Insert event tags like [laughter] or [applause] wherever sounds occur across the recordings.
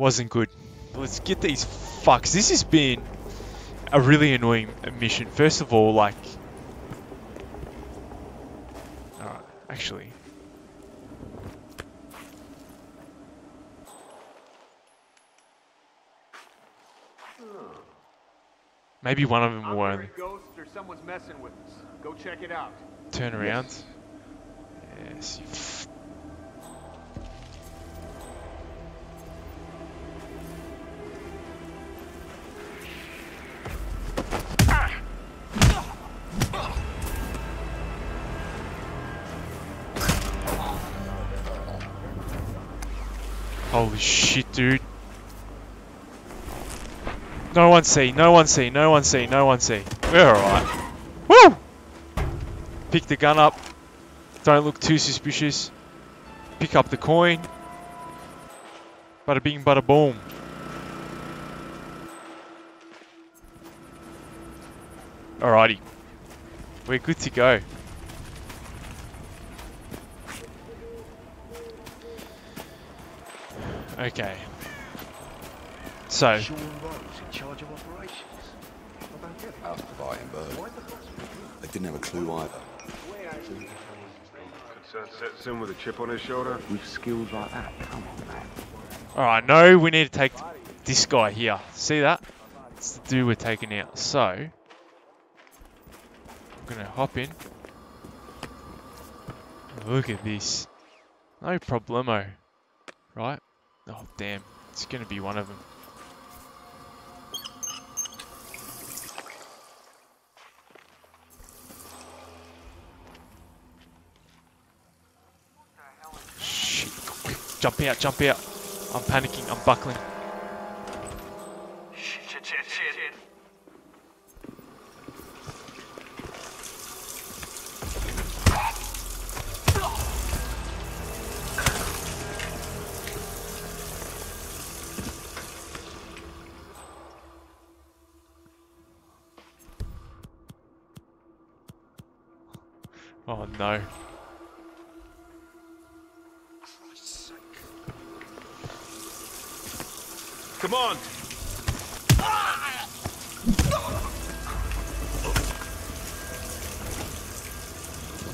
Wasn't good. Let's get these fucks. This has been a really annoying mission. First of all, like... Alright, actually... Maybe one of them will only ghost or someone's messing with us. Go check it out. turn around. Yes, you Holy shit, dude. No one see, no one see, no one see, no one see. We're alright. Woo! Pick the gun up. Don't look too suspicious. Pick up the coin. Bada bing, bada boom. Alrighty. We're good to go. Okay. So, Sean Rose in charge of operations. I don't get it. Asked to buy in Bird. They didn't have a clue either. Concerned citizen with a chip on his shoulder. With skills like that, come on, man. alright, no, we need to take this guy here. See that? It's the dude we're taking out. So, I'm gonna hop in. Look at this. No problemo. Right? Oh, damn. It's gonna be one of them. Shit. Jump out, jump out. I'm panicking, I'm buckling. Come on.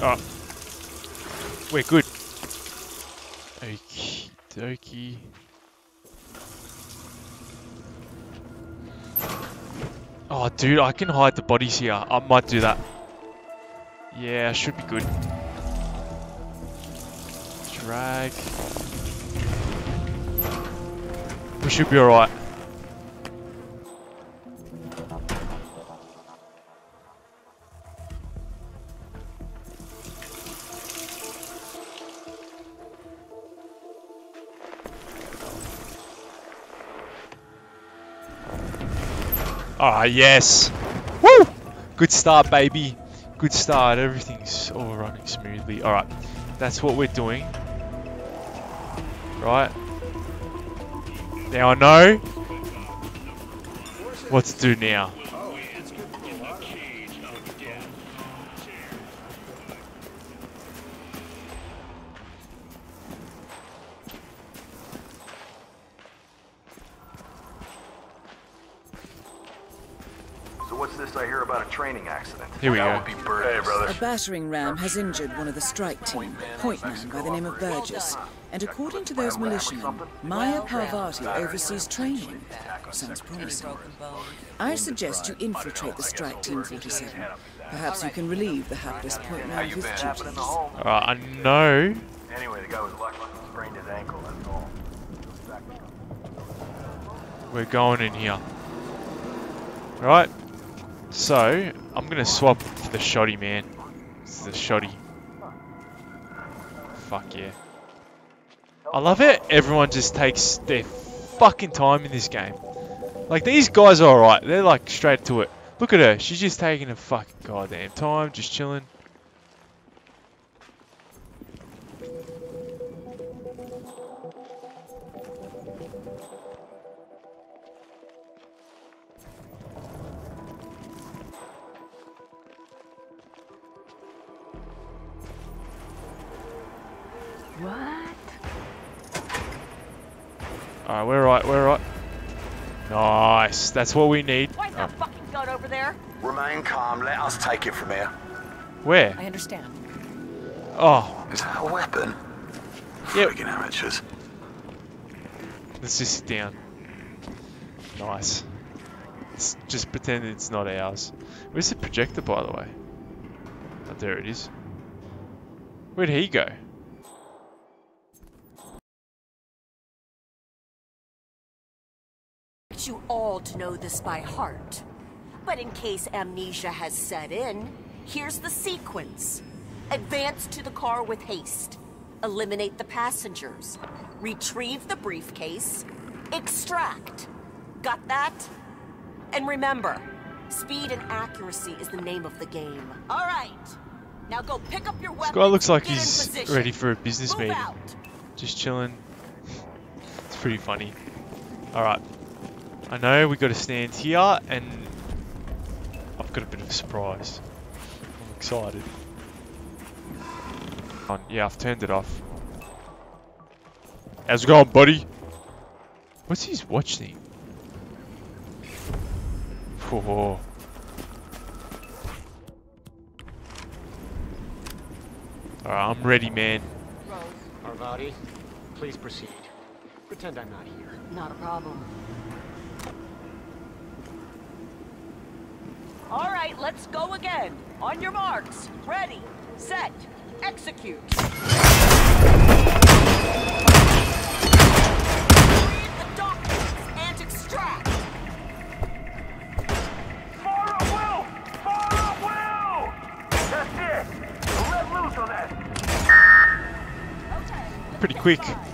Oh. We're good. Okie dokie. Oh, dude, I can hide the bodies here. I might do that. Yeah, should be good. Drag. We should be alright. Ah, yes. Woo! Good start, baby. Good start. Everything's all running smoothly. All right, that's what we're doing. Right. Now I know what to do now. So what's this I hear about a training accident? Here we that go. be Hey, brother. A battering ram has injured one of the strike team, a point man by the name of Burgess. And according to those militiamen, Maya Parvati oversees training. Sounds promising. I suggest you infiltrate the strike team 47. Perhaps you can relieve the hapless point man of his been? Happening in duties. the? All right, I know. Anyway, the guy was lucky. Sprained his ankle, that's all. We're going in here. Right. So, I'm going to swap for the shoddy, man. This is the shoddy. Fuck yeah. I love it. Everyone just takes their fucking time in this game. Like, these guys are alright. They're like straight to it. Look at her. She's just taking a fucking goddamn time. Just chilling. That's what we need. Why's that Oh, fucking gun over there? Remain calm. Let us take it from here. where? I understand. Oh, Is that a weapon? Yep. Friggin' amateurs. let's just sit down. Nice. Let's just pretend it's not ours. Where's the projector, by the way? Oh, there it is. Where'd he go? You all to know this by heart. But in case amnesia has set in, here's the sequence. Advance to the car with haste. Eliminate the passengers. Retrieve the briefcase. Extract. Got that? And remember, speed and accuracy is the name of the game. All right. Now go pick up your weapon. This guy looks like he's ready for a business Move meeting. out. Just chilling. [laughs] It's pretty funny. Alright. I know we got to stand here and I've got a bit of a surprise. I'm excited. On. Yeah, I've turned it off. How's it going, buddy? What's his watch thing? Whoa. Alright, I'm ready, man. Parvati, please proceed. Pretend I'm not here. Not a problem. All right, let's go again. On your marks. Ready, set, execute. Read the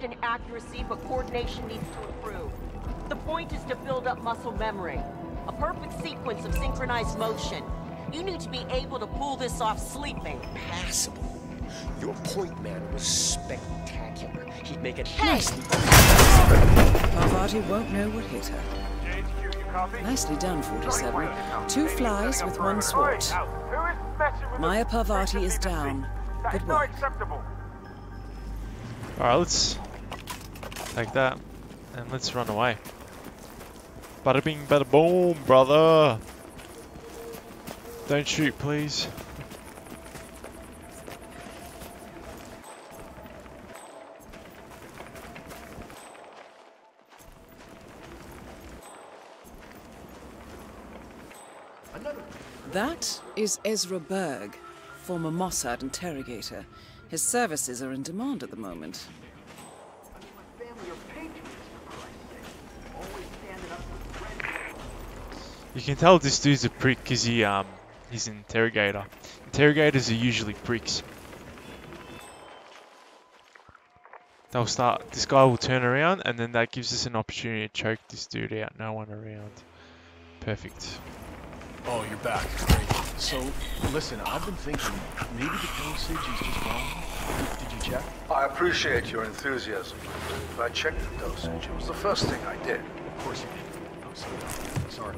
speed and accuracy, but coordination needs to improve. The point is to build up muscle memory. A perfect sequence of synchronized motion. You need to be able to pull this off sleeping. passable. Your point man was spectacular. He'd make it Hey! nicely. Parvati won't know what hit her. Copy? Nicely done, 47. Two flies with one swat. Now, who is messing with Maya Parvati is down. Good work. Alright, let's take that and let's run away. Bada bing, bada boom, brother. Don't shoot, please. That is Ezra Berg, former Mossad interrogator. His services are in demand at the moment. You can tell this dude's a prick because he um he's an interrogator. Interrogators are usually pricks. They'll start. This guy will turn around, and then that gives us an opportunity to choke this dude out. No one around. Perfect. Oh, you're back. Great. So, listen, I've been thinking maybe the dosage is just wrong. Did, did you check? I appreciate your enthusiasm. I checked the dosage. It was the first thing I did. Of course you did. I'm sorry. Sorry.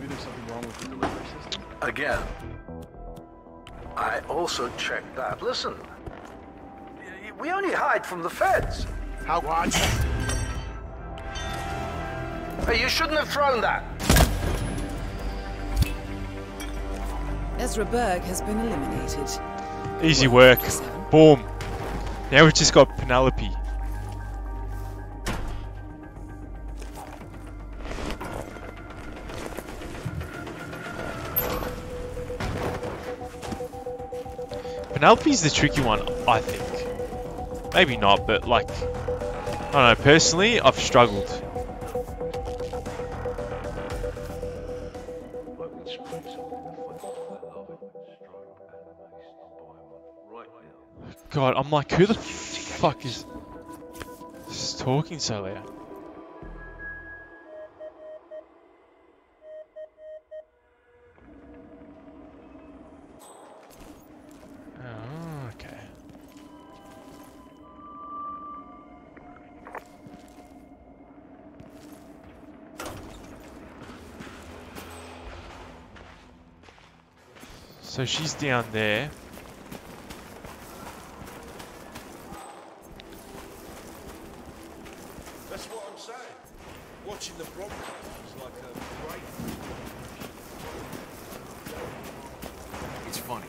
Maybe there's something wrong with the delivery system. Again, I also checked that. Listen, we only hide from the feds. How? What? Hey, you shouldn't have thrown that. Ezra Berg has been eliminated. Easy work. Boom. Now we've just got Penelope. Penelope's the tricky one, I think. Maybe not, but like, I don't know, personally, I've struggled. God, I'm like, who the fuck is is talking so loud? So she's down there. That's what I'm saying. Watching the Broncos is like a great. It's funny,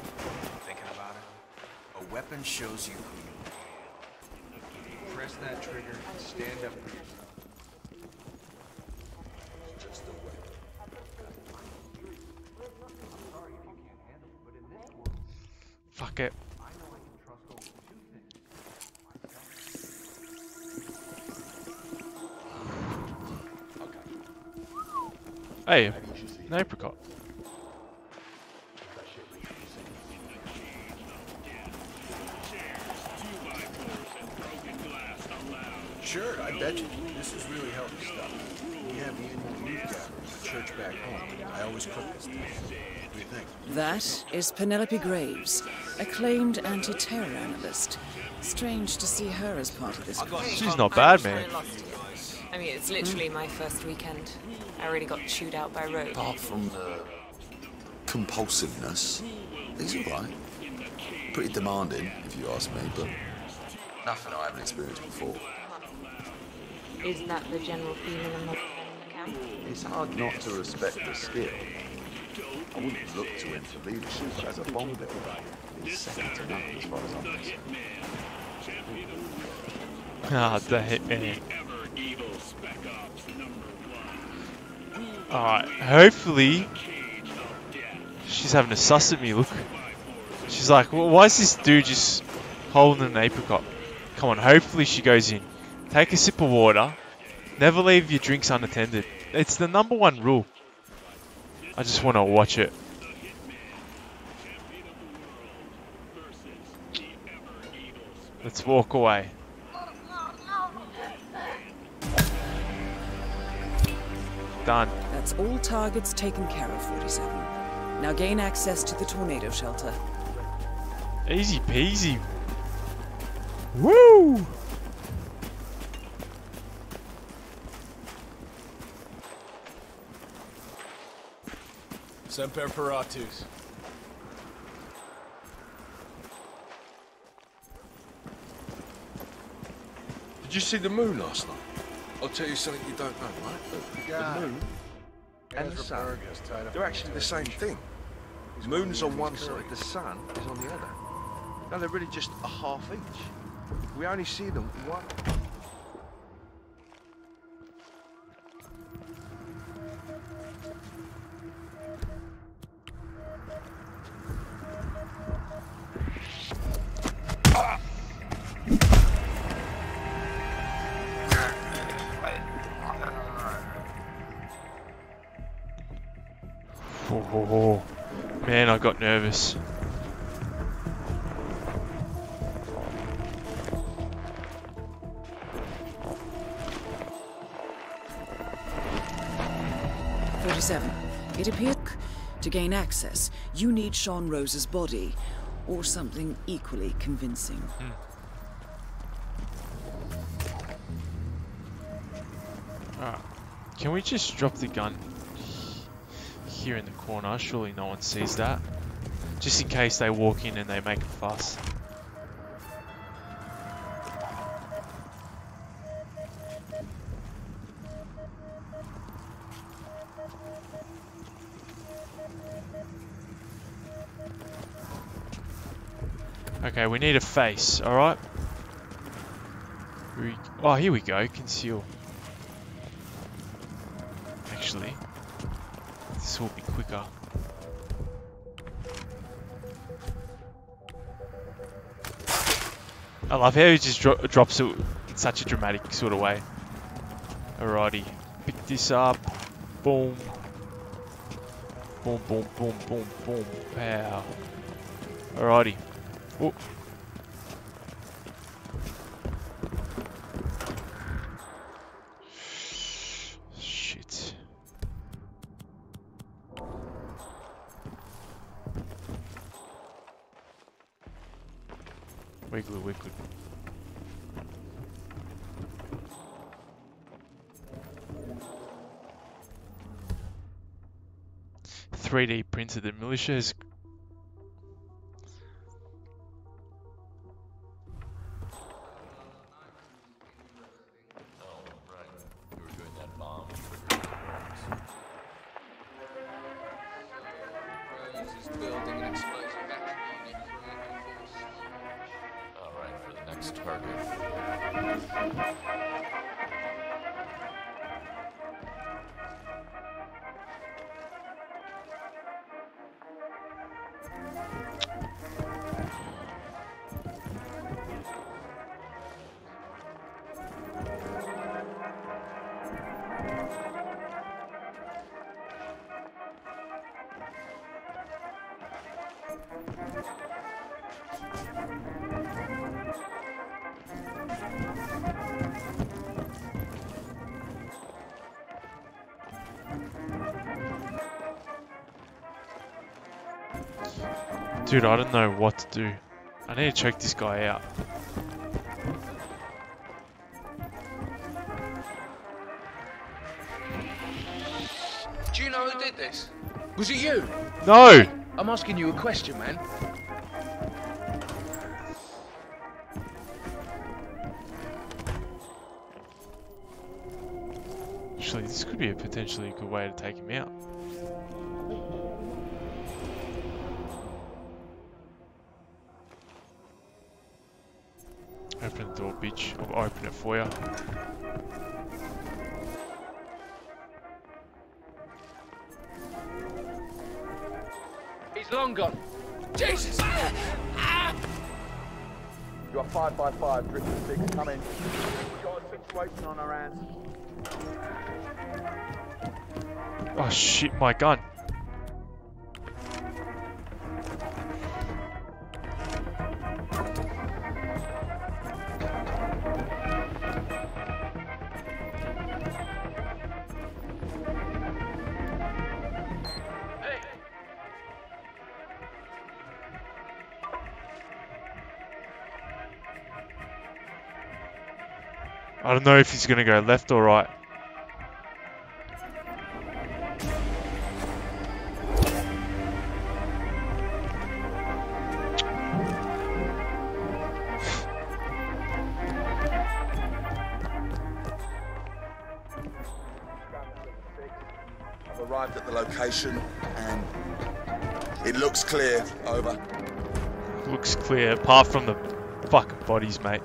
thinking about it. A weapon shows you who you are. Press that trigger and stand up for yourself. Just a weapon. Fuck it. Hey, an apricot. Sure, I bet you. This is really healthy stuff. We have the annual youth gathering at the church back home. I always cook this stuff. What do you think? That is Penelope Graves, acclaimed anti-terror analyst. Strange to see her as part of this group. She's not bad, man. I mean, it's literally my first weekend. I already got chewed out by Rogue. Apart from the compulsiveness, he's alright. Pretty demanding, if you ask me, but nothing I haven't experienced before. Isn't that the general feeling among in the camp? It's hard not to respect the skill. I wouldn't look to him for leadership, as a bomb builder, he's second to none as far as I'm concerned. [laughs] Ah, the hitman. Alright, hopefully she's having a suss at me, look. She's like, well, why is this dude just holding an apricot? Come on, hopefully she goes in. Take a sip of water. Never leave your drinks unattended. It's the number one rule. I just want to watch it. Let's walk away. Done. That's all targets taken care of, 47. Now gain access to the tornado shelter. Easy peasy. Woo! Semper Paratus. Did you see the moon last night? I'll tell you something you don't know, right? The moon and the sun, they're actually the same thing. The moon's on one side, the sun is on the other. No, they're really just a half each. We only see them one. I got nervous. Thirty-seven. It appears to gain access, you need Sean Rose's body, or something equally convincing. Alright. Can we just drop the gun here in the corner? Surely no one sees that. Just in case they walk in and they make a fuss. Okay, we need a face, alright? Oh, here we go, conceal. Actually, this will be quicker. I love how he just dro drops it in such a dramatic sort of way. Alrighty, pick this up. Boom. Boom, boom, boom, boom, boom. Pow. Alrighty. Militia has Dude, I don't know what to do. I need to check this guy out. Do you know who did this? Was it you? No! I'm asking you a question, man. Actually, this could be a potentially good way to take him out. Open the door, bitch. I'll open it for you. He's long gone. Jesus! You are five by five, Drifter Six. Come in. We've got a situation on our hands. Oh shit, my gun. I don't know if he's gonna go left or right. I've arrived at the location and it looks clear. Over. Looks clear, apart from the fucking bodies, mate.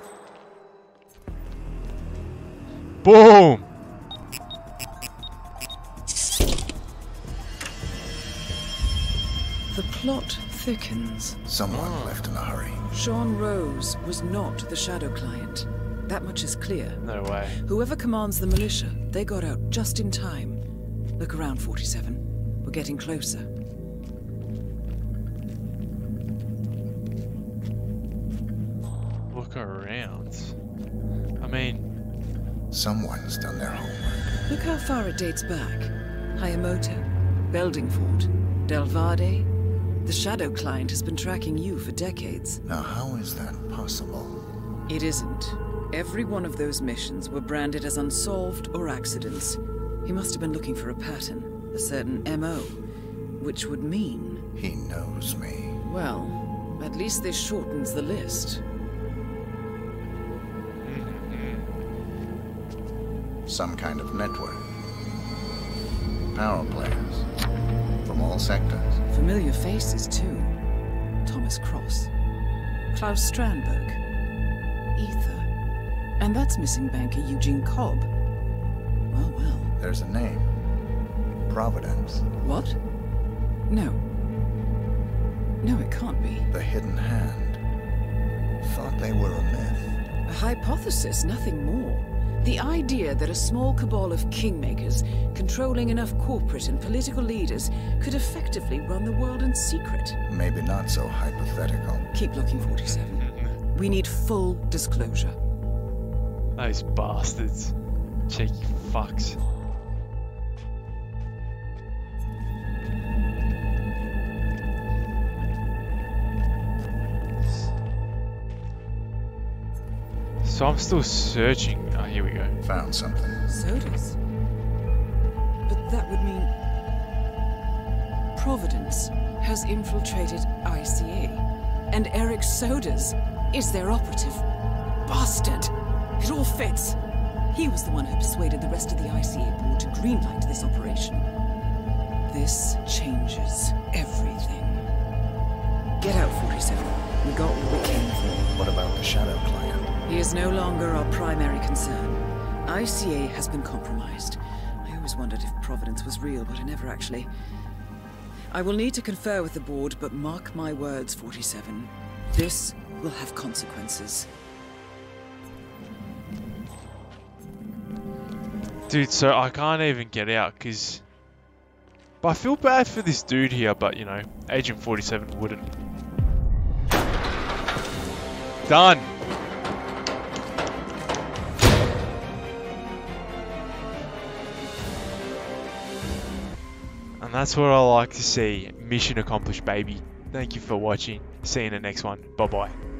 Boom! The plot thickens. Someone left in a hurry. Sean Rose was not the Shadow client. That much is clear. No way. Whoever commands the militia, they got out just in time. Look around, 47. We're getting closer. Look around. I mean, Someone's done their homework. Look how far it dates back. Hayamoto, Beldingford, Delvade. The Shadow client has been tracking you for decades. Now, how is that possible? It isn't. Every one of those missions were branded as unsolved or accidents. He must have been looking for a pattern, a certain MO, which would mean. He knows me. Well, at least this shortens the list. Some kind of network. Power players. From all sectors. Familiar faces, too. Thomas Cross, Klaus Strandberg, Ether. And that's missing banker Eugene Cobb. Well, well. There's a name. Providence. What? No. No, it can't be. The Hidden Hand. Thought they were a myth. A hypothesis, nothing more. The idea that a small cabal of kingmakers, controlling enough corporate and political leaders, could effectively run the world in secret. Maybe not so hypothetical. Keep looking, 47. We need full disclosure. those bastards. Cheeky fucks. So I'm still searching. Oh, here we go. Found something. Soders? But that would mean. Providence has infiltrated ICA, and Erich Soders is their operative. Bastard! It all fits. He was the one who persuaded the rest of the ICA board to greenlight this operation. This changes everything. Get out, 47. We got what we came for. What about the Shadow Client? He is no longer our primary concern. ICA has been compromised. I always wondered if Providence was real, but I never actually. I will need to confer with the board, but mark my words, 47. This will have consequences. Dude, so I can't even get out because. But I feel bad for this dude here, but you know, Agent 47 wouldn't. Done! That's what I like to see. Mission accomplished, baby. Thank you for watching. See you in the next one. Bye bye.